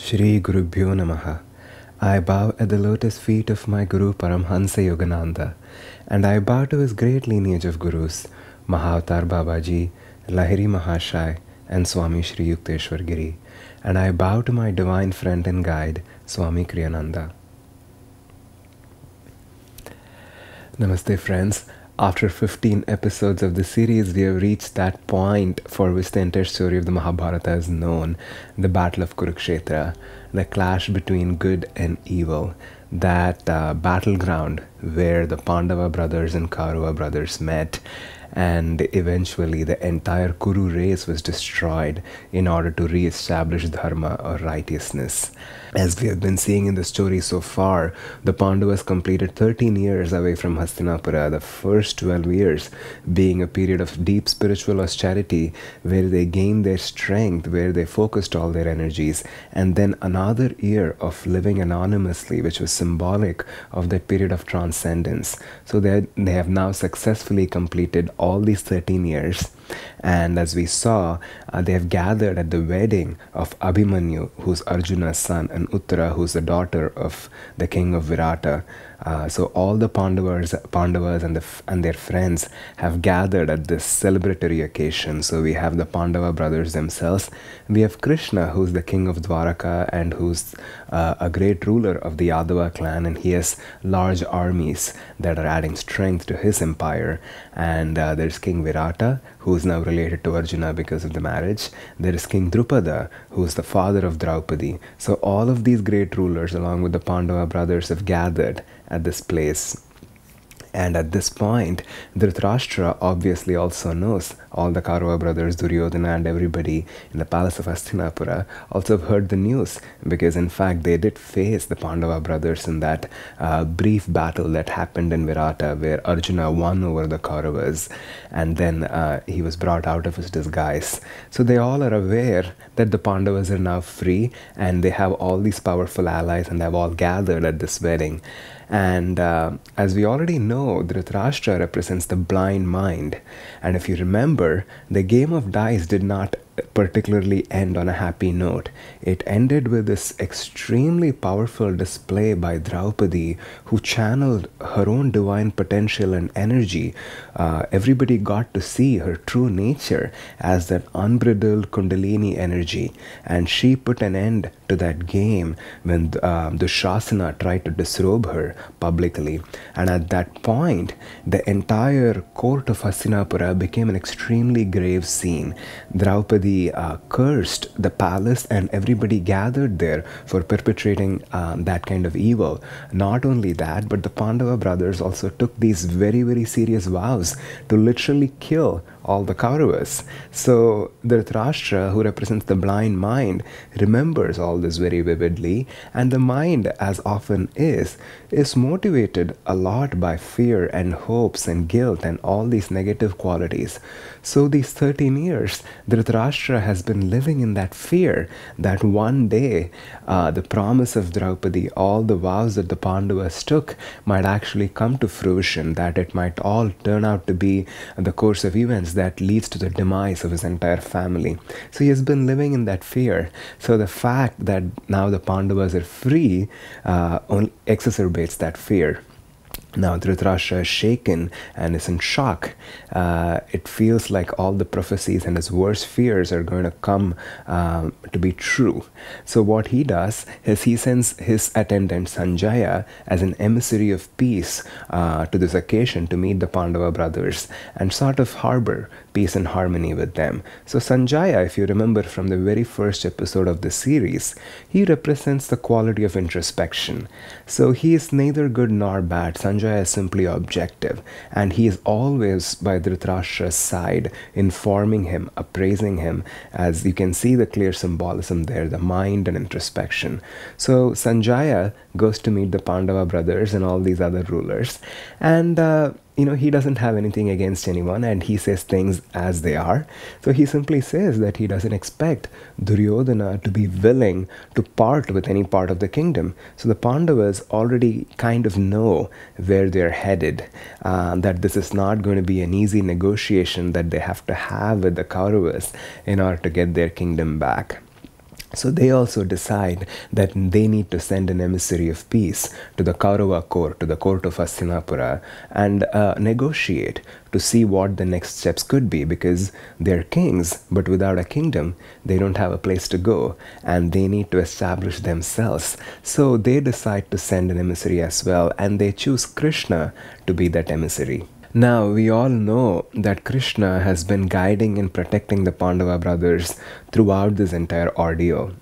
Shri Gurubhyo Namaha. I bow at the lotus feet of my Guru Paramhansa Yogananda, and I bow to his great lineage of Gurus, Mahavatar Babaji, Lahiri Mahashai, and Swami Shri Yukteswar Giri, and I bow to my divine friend and guide, Swami Kriyananda. Namaste, friends. After 15 episodes of the series, we have reached that point for which the entire story of the Mahabharata is known the Battle of Kurukshetra, the clash between good and evil, that uh, battleground where the Pandava brothers and Kaurava brothers met and eventually the entire Kuru race was destroyed in order to re-establish dharma or righteousness. As we have been seeing in the story so far, the Pandavas completed 13 years away from Hastinapura, the first 12 years being a period of deep spiritual austerity where they gained their strength, where they focused all their energies, and then another year of living anonymously, which was symbolic of that period of transcendence. So they, they have now successfully completed all these 13 years. And as we saw, uh, they have gathered at the wedding of Abhimanyu, who's Arjuna's son, and Uttara, who's the daughter of the king of Virata. Uh, so all the Pandavas, Pandavas and, the, and their friends have gathered at this celebratory occasion. So we have the Pandava brothers themselves. We have Krishna, who's the king of Dwaraka and who's uh, a great ruler of the Yadava clan, and he has large armies that are adding strength to his empire. And uh, there's King Virata, who is now related to Arjuna because of the marriage. There is King Drupada, who is the father of Draupadi. So all of these great rulers, along with the Pandava brothers, have gathered at this place. And at this point, Dhritarashtra obviously also knows all the Kaurava brothers, Duryodhana, and everybody in the palace of Hastinapura also have heard the news because, in fact, they did face the Pandava brothers in that uh, brief battle that happened in Virata where Arjuna won over the Kauravas and then uh, he was brought out of his disguise. So they all are aware that the Pandavas are now free and they have all these powerful allies and they have all gathered at this wedding. And uh, as we already know, Dhritarashtra represents the blind mind. And if you remember, the game of dice did not particularly end on a happy note. It ended with this extremely powerful display by Draupadi, who channeled her own divine potential and energy. Uh, everybody got to see her true nature as that unbridled Kundalini energy, and she put an end to that game when uh, Dushasana tried to disrobe her publicly. And at that point, the entire court of Hastinapura became an extremely grave scene. Draupadi uh, cursed the palace and everybody gathered there for perpetrating um, that kind of evil. Not only that, but the Pandava brothers also took these very, very serious vows to literally kill all the Kauravas. So Dhritarashtra, who represents the blind mind, remembers all this very vividly, and the mind, as often is, is motivated a lot by fear and hopes and guilt and all these negative qualities. So these 13 years, Dhritarashtra has been living in that fear that one day uh, the promise of Draupadi, all the vows that the Pandavas took, might actually come to fruition, that it might all turn out to be the course of events that leads to the demise of his entire family. So he has been living in that fear. So the fact that now the Pandavas are free uh, only exacerbates that fear. Now Dhritarashtra is shaken and is in shock. Uh, it feels like all the prophecies and his worst fears are going to come um, to be true. So what he does is he sends his attendant Sanjaya as an emissary of peace uh, to this occasion to meet the Pandava brothers and sort of harbor peace and harmony with them. So Sanjaya, if you remember from the very first episode of the series, he represents the quality of introspection. So he is neither good nor bad. Sanjaya is simply objective, and he is always by Dhritarashtra's side, informing him, appraising him, as you can see the clear symbolism there, the mind and introspection. So Sanjaya goes to meet the Pandava brothers and all these other rulers, and uh, you know, he doesn't have anything against anyone and he says things as they are. So he simply says that he doesn't expect Duryodhana to be willing to part with any part of the kingdom. So the Pandavas already kind of know where they're headed, uh, that this is not going to be an easy negotiation that they have to have with the Kauravas in order to get their kingdom back. So they also decide that they need to send an emissary of peace to the Kaurava court, to the court of Hastinapura, and uh, negotiate to see what the next steps could be because they're kings, but without a kingdom, they don't have a place to go and they need to establish themselves. So they decide to send an emissary as well, and they choose Krishna to be that emissary. Now, we all know that Krishna has been guiding and protecting the Pandava brothers throughout this entire ordeal.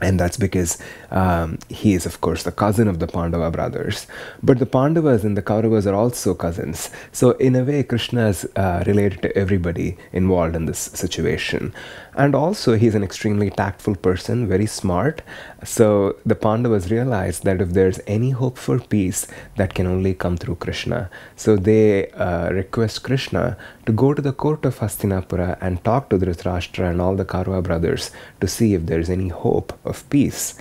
And that's because um, he is, of course, the cousin of the Pandava brothers. But the Pandavas and the Kauravas are also cousins. So, in a way, Krishna is uh, related to everybody involved in this situation. And also, he's an extremely tactful person, very smart. So, the Pandavas realize that if there's any hope for peace, that can only come through Krishna. So, they uh, request Krishna to go to the court of Hastinapura and talk to Dhritarashtra and all the Kaurava brothers to see if there's any hope of peace.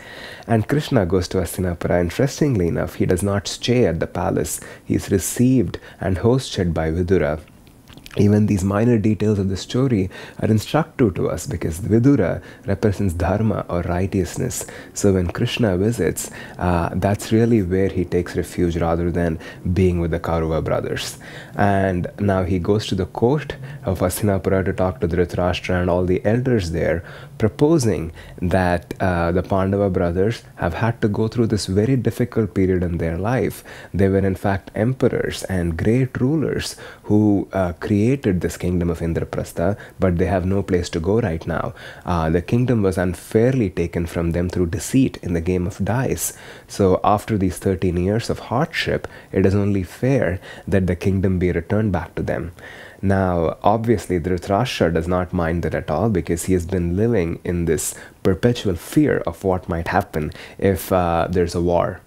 And Krishna goes to Hastinapura. Interestingly enough, he does not stay at the palace. He is received and hosted by Vidura even these minor details of the story are instructive to us because Vidura represents dharma or righteousness. So when Krishna visits, uh, that's really where he takes refuge rather than being with the Kaurava brothers. And now he goes to the court of Hastinapura to talk to Dhritarashtra and all the elders there, proposing that uh, the Pandava brothers have had to go through this very difficult period in their life. They were in fact emperors and great rulers who uh, created created this kingdom of Indraprastha, but they have no place to go right now. Uh, the kingdom was unfairly taken from them through deceit in the game of dice. So, after these 13 years of hardship, it is only fair that the kingdom be returned back to them. Now, obviously, Dhritarashtra does not mind that at all because he has been living in this perpetual fear of what might happen if uh, there's a war.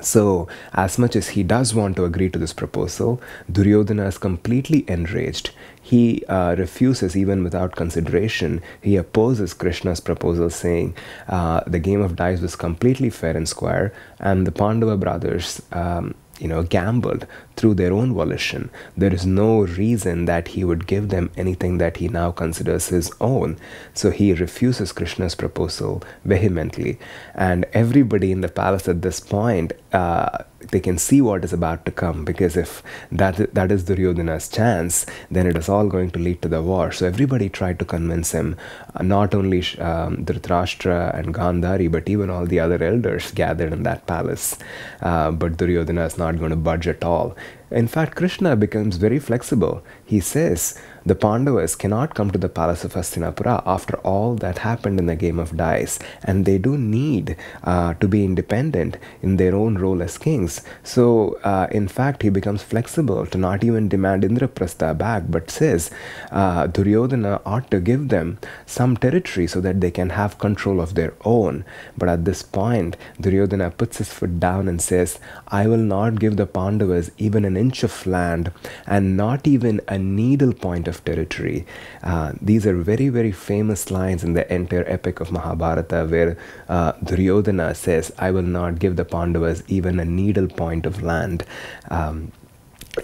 So, as much as he does want to agree to this proposal, Duryodhana is completely enraged. He uh, refuses even without consideration. He opposes Krishna's proposal, saying uh, the game of dice was completely fair and square, and the Pandava brothers. Um, you know, gambled through their own volition. There is no reason that he would give them anything that he now considers his own. So he refuses Krishna's proposal vehemently. And everybody in the palace at this point, uh, they can see what is about to come because if that that is Duryodhana's chance, then it is all going to lead to the war. So everybody tried to convince him, uh, not only um, Dhritarashtra and Gandhari, but even all the other elders gathered in that palace. Uh, but Duryodhana is not going to budge at all. In fact, Krishna becomes very flexible. He says the Pandavas cannot come to the palace of Hastinapura after all that happened in the game of dice, and they do need uh, to be independent in their own role as kings. So, uh, in fact, he becomes flexible to not even demand Indraprastha back, but says uh, Duryodhana ought to give them some territory so that they can have control of their own. But at this point, Duryodhana puts his foot down and says, I will not give the Pandavas even an inch of land and not even a needle point of territory. Uh, these are very, very famous lines in the entire epic of Mahabharata where uh, Duryodhana says, I will not give the Pandavas even a needle point of land. Um,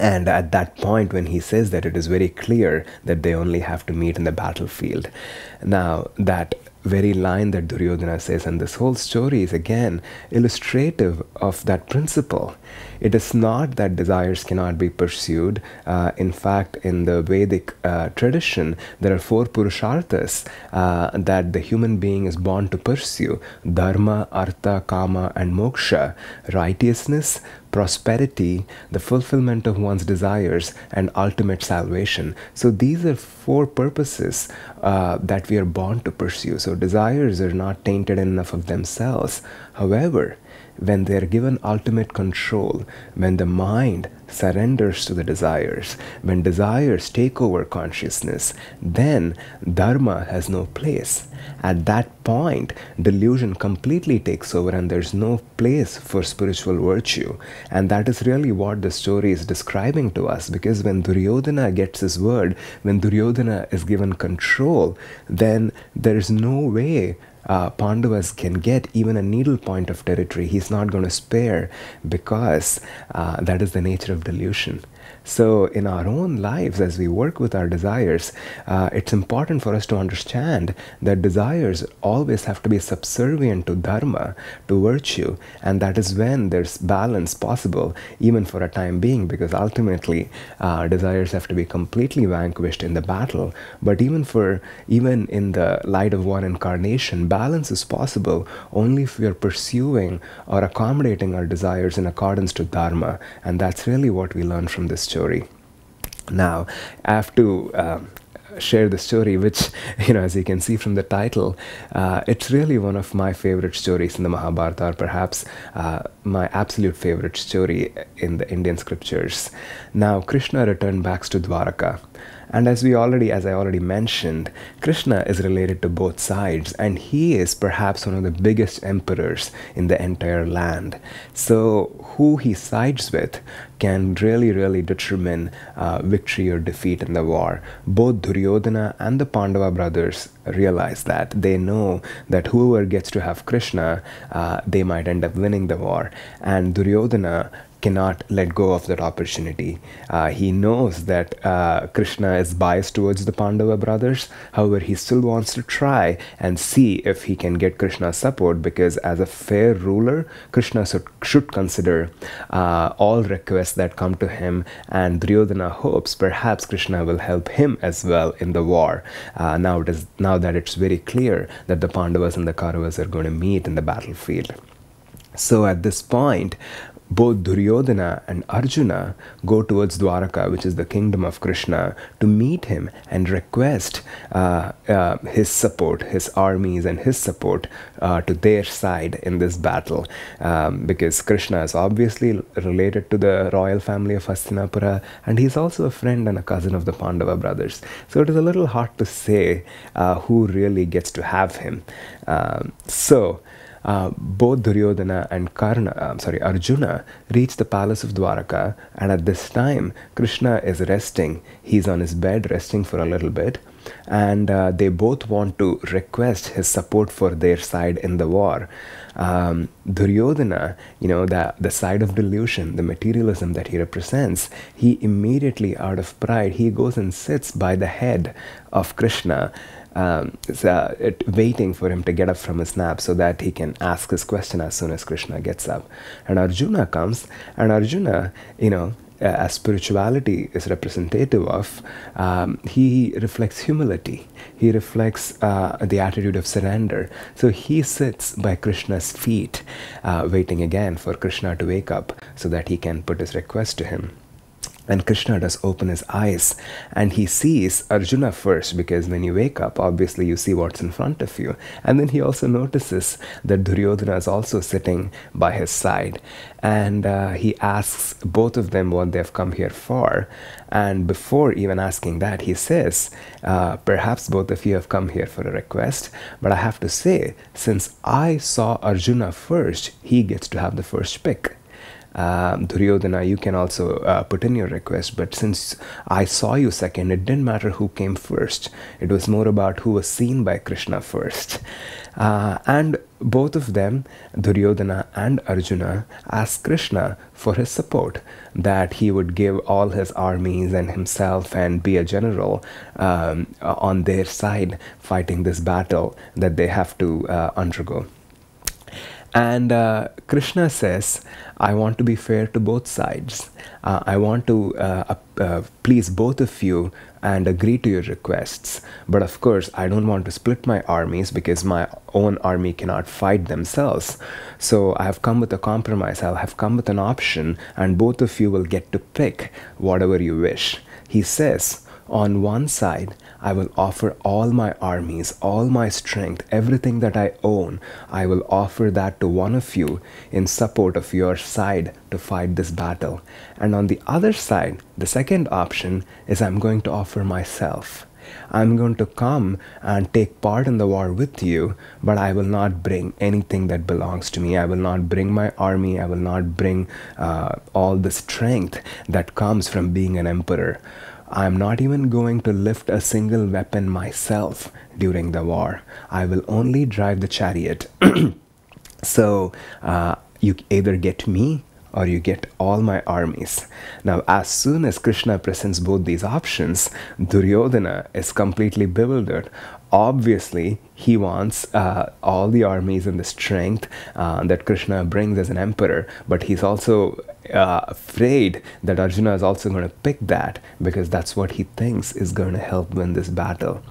and at that point, when he says that, it is very clear that they only have to meet in the battlefield. Now, that very line that Duryodhana says, and this whole story is again illustrative of that principle. It is not that desires cannot be pursued. Uh, in fact, in the Vedic uh, tradition, there are four purusharthas uh, that the human being is born to pursue dharma, artha, kama, and moksha righteousness, prosperity, the fulfillment of one's desires, and ultimate salvation. So, these are four purposes uh, that we are born to pursue. So, desires are not tainted enough of themselves. However, when they are given ultimate control, when the mind surrenders to the desires, when desires take over consciousness, then dharma has no place. At that point, delusion completely takes over and there's no place for spiritual virtue. And that is really what the story is describing to us because when Duryodhana gets his word, when Duryodhana is given control, then there's no way uh, Pandavas can get even a needle point of territory. He's not going to spare because uh, that is the nature of delusion. So, in our own lives, as we work with our desires, uh, it's important for us to understand that desires always have to be subservient to dharma, to virtue, and that is when there's balance possible, even for a time being, because ultimately uh, desires have to be completely vanquished in the battle. But even for even in the light of one incarnation, balance is possible only if we are pursuing or accommodating our desires in accordance to dharma, and that's really what we learn from this story. Now, I have to um, share the story, which, you know, as you can see from the title, uh, it's really one of my favorite stories in the Mahabharata, or perhaps uh, my absolute favorite story in the Indian scriptures. Now, Krishna returned back to Dwaraka. And as we already, as I already mentioned, Krishna is related to both sides, and he is perhaps one of the biggest emperors in the entire land. So, who he sides with can really, really determine uh, victory or defeat in the war. Both Duryodhana and the Pandava brothers realize that. They know that whoever gets to have Krishna, uh, they might end up winning the war. And Duryodhana cannot let go of that opportunity. Uh, he knows that uh, Krishna is biased towards the Pandava brothers. However, he still wants to try and see if he can get Krishna's support because, as a fair ruler, Krishna should, should consider uh, all requests that come to him. And Duryodhana hopes perhaps Krishna will help him as well in the war. Uh, now, it is, now that it's very clear that the Pandavas and the Kauravas are going to meet in the battlefield. So at this point, both Duryodhana and Arjuna go towards Dwaraka, which is the kingdom of Krishna, to meet him and request uh, uh, his support, his armies, and his support uh, to their side in this battle. Um, because Krishna is obviously related to the royal family of Hastinapura, and he's also a friend and a cousin of the Pandava brothers. So it is a little hard to say uh, who really gets to have him. Um, so, uh, both Duryodhana and Karna, uh, sorry, Arjuna reach the palace of Dwaraka, and at this time, Krishna is resting. He's on his bed, resting for a little bit, and uh, they both want to request his support for their side in the war. Um, Duryodhana, you know, the, the side of delusion, the materialism that he represents, he immediately, out of pride, he goes and sits by the head of Krishna um, uh, it, waiting for him to get up from his nap so that he can ask his question as soon as Krishna gets up. And Arjuna comes, and Arjuna, you know, uh, as spirituality is representative of, um, he reflects humility. He reflects uh, the attitude of surrender. So he sits by Krishna's feet, uh, waiting again for Krishna to wake up so that he can put his request to him. And Krishna does open his eyes and he sees Arjuna first because when you wake up, obviously you see what's in front of you. And then he also notices that Duryodhana is also sitting by his side. And uh, he asks both of them what they've come here for. And before even asking that, he says, uh, Perhaps both of you have come here for a request, but I have to say, since I saw Arjuna first, he gets to have the first pick um, Duryodhana, you can also uh, put in your request. But since I saw you second, it didn't matter who came first. It was more about who was seen by Krishna first. Uh, and both of them, Duryodhana and Arjuna, asked Krishna for his support, that he would give all his armies and himself and be a general um, on their side fighting this battle that they have to uh, undergo. And uh, Krishna says, I want to be fair to both sides. Uh, I want to uh, uh, please both of you and agree to your requests. But of course, I don't want to split my armies because my own army cannot fight themselves. So I have come with a compromise. I have come with an option, and both of you will get to pick whatever you wish. He says, on one side, I will offer all my armies, all my strength, everything that I own. I will offer that to one of you in support of your side to fight this battle. And on the other side, the second option is I'm going to offer myself. I'm going to come and take part in the war with you, but I will not bring anything that belongs to me. I will not bring my army. I will not bring uh, all the strength that comes from being an emperor. I'm not even going to lift a single weapon myself during the war. I will only drive the chariot. so uh, you either get me or you get all my armies. Now, as soon as Krishna presents both these options, Duryodhana is completely bewildered obviously he wants uh, all the armies and the strength uh, that krishna brings as an emperor but he's also uh, afraid that arjuna is also going to pick that because that's what he thinks is going to help win this battle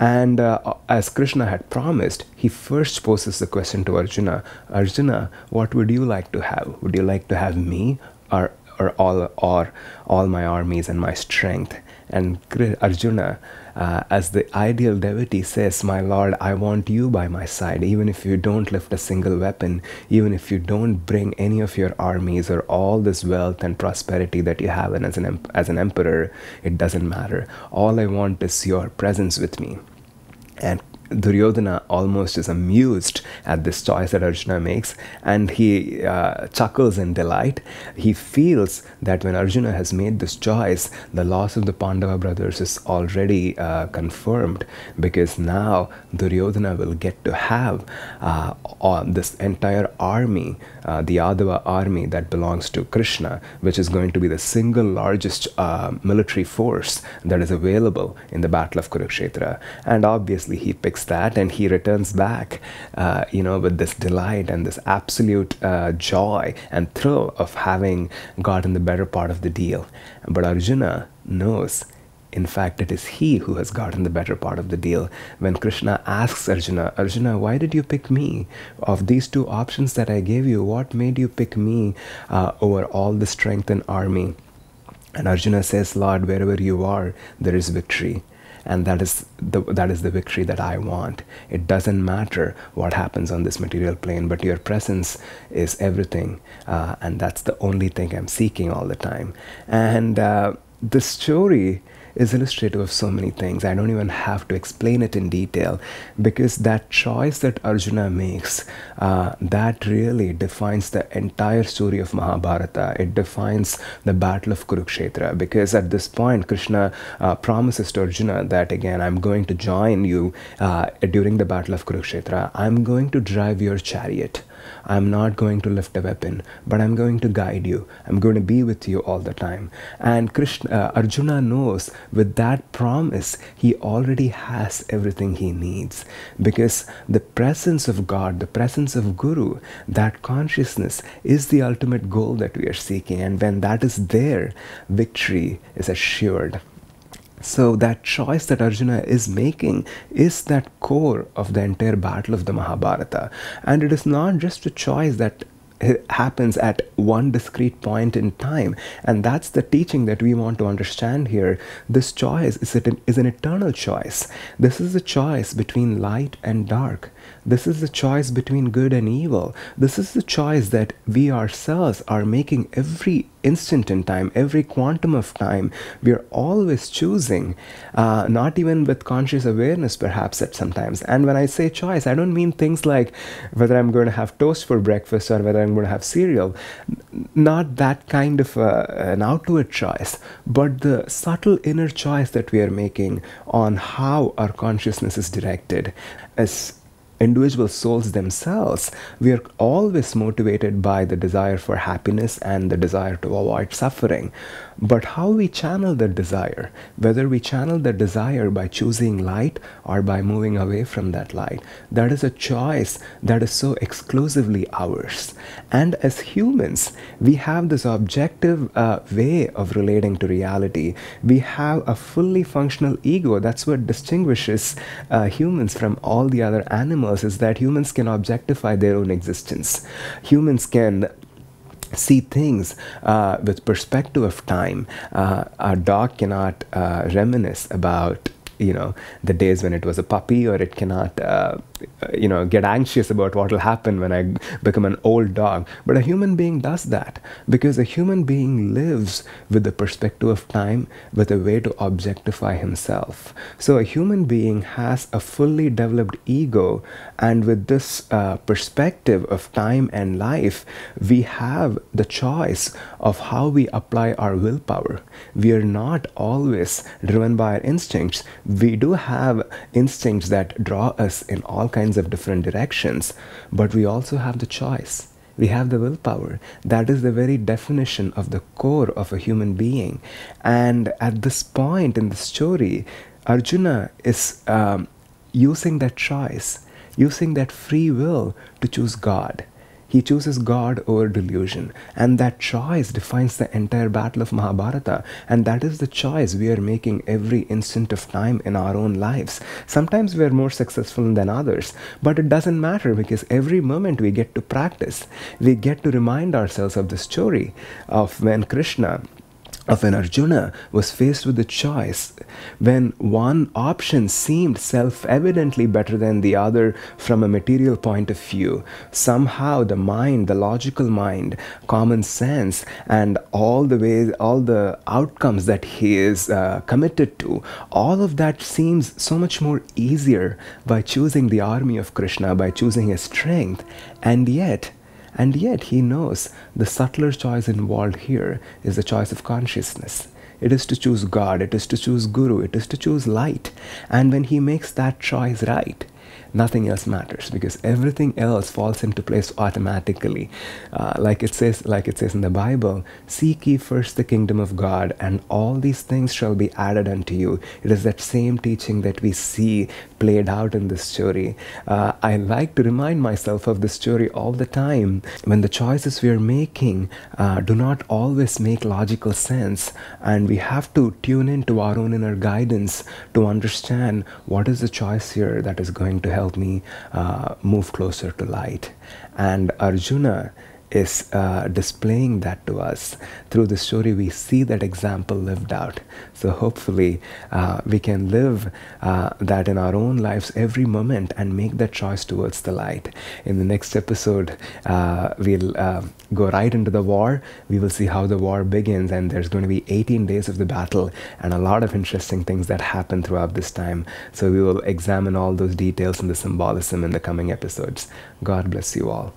and uh, as Krishna had promised, he first poses the question to Arjuna Arjuna, what would you like to have? Would you like to have me or, or, all, or all my armies and my strength? And Arjuna uh, as the ideal devotee says, My Lord, I want you by my side, even if you don't lift a single weapon, even if you don't bring any of your armies or all this wealth and prosperity that you have as an, as an emperor, it doesn't matter. All I want is your presence with me. And Duryodhana almost is amused at this choice that Arjuna makes and he uh, chuckles in delight. He feels that when Arjuna has made this choice, the loss of the Pandava brothers is already uh, confirmed because now Duryodhana will get to have uh, this entire army, uh, the Yadava army that belongs to Krishna, which is going to be the single largest uh, military force that is available in the Battle of Kurukshetra. And obviously, he picks that and he returns back, uh, you know, with this delight and this absolute uh, joy and thrill of having gotten the better part of the deal. But Arjuna knows in fact, it is he who has gotten the better part of the deal. When Krishna asks Arjuna, Arjuna, why did you pick me? Of these two options that I gave you, what made you pick me uh, over all the strength and army? And Arjuna says, Lord, wherever you are, there is victory and that is the that is the victory that I want. It doesn't matter what happens on this material plane, but your presence is everything, uh, and that's the only thing I'm seeking all the time. And uh, the story is illustrative of so many things. I don't even have to explain it in detail because that choice that Arjuna makes, uh, that really defines the entire story of Mahabharata. It defines the battle of Kurukshetra because at this point, Krishna uh, promises to Arjuna that again, I'm going to join you uh, during the battle of Kurukshetra. I'm going to drive your chariot. I'm not going to lift a weapon, but I'm going to guide you. I'm going to be with you all the time. And Krishna, uh, Arjuna knows with that promise, he already has everything he needs because the presence of God, the presence of Guru, that consciousness is the ultimate goal that we are seeking. And when that is there, victory is assured. So that choice that Arjuna is making is that core of the entire battle of the Mahabharata. And it is not just a choice that happens at one discrete point in time and that's the teaching that we want to understand here this choice is an, is an eternal choice this is a choice between light and dark this is the choice between good and evil. This is the choice that we ourselves are making every instant in time, every quantum of time. We are always choosing, uh, not even with conscious awareness, perhaps at sometimes. And when I say choice, I don't mean things like whether I'm going to have toast for breakfast or whether I'm going to have cereal. Not that kind of a, an outward choice, but the subtle inner choice that we are making on how our consciousness is directed. As individual souls themselves, we are always motivated by the desire for happiness and the desire to avoid suffering. But how we channel the desire, whether we channel the desire by choosing light or by moving away from that light, that is a choice that is so exclusively ours. And as humans, we have this objective uh, way of relating to reality. We have a fully functional ego. That's what distinguishes uh, humans from all the other animals is that humans can objectify their own existence. Humans can see things uh, with perspective of time. Uh, a dog cannot uh, reminisce about you know the days when it was a puppy or it cannot uh, you know get anxious about what will happen when i become an old dog. But a human being does that because a human being lives with the perspective of time with a way to objectify himself. So a human being has a fully developed ego and with this uh, perspective of time and life we have the choice of how we apply our willpower. We are not always driven by our instincts. We do have instincts that draw us in all kinds of different directions, but we also have the choice. We have the willpower. That is the very definition of the core of a human being. And at this point in the story, Arjuna is um, using that choice, using that free will to choose God. He chooses God over delusion. And that choice defines the entire battle of Mahabharata. And that is the choice we are making every instant of time in our own lives. Sometimes we are more successful than others, but it doesn't matter because every moment we get to practice, we get to remind ourselves of the story of when Krishna of when Arjuna was faced with the choice when one option seemed self evidently better than the other from a material point of view. Somehow, the mind, the logical mind, common sense, and all the ways, all the outcomes that he is uh, committed to, all of that seems so much more easier by choosing the army of Krishna, by choosing his strength, and yet and yet he knows the subtler choice involved here is the choice of consciousness. It is to choose God, it is to choose Guru, it is to choose light. And when he makes that choice right, nothing else matters because everything else falls into place automatically uh, like it says like it says in the bible seek ye first the kingdom of god and all these things shall be added unto you it is that same teaching that we see played out in this story uh, i like to remind myself of this story all the time when the choices we are making uh, do not always make logical sense and we have to tune into our own inner guidance to understand what is the choice here that is going to help me uh, move closer to light. And Arjuna is uh, displaying that to us. Through the story, we see that example lived out. So, hopefully, uh, we can live uh, that in our own lives every moment and make that choice towards the light. In the next episode, uh, we'll uh, go right into the war. We will see how the war begins, and there's going to be 18 days of the battle and a lot of interesting things that happen throughout this time. So, we will examine all those details and the symbolism in the coming episodes. God bless you all.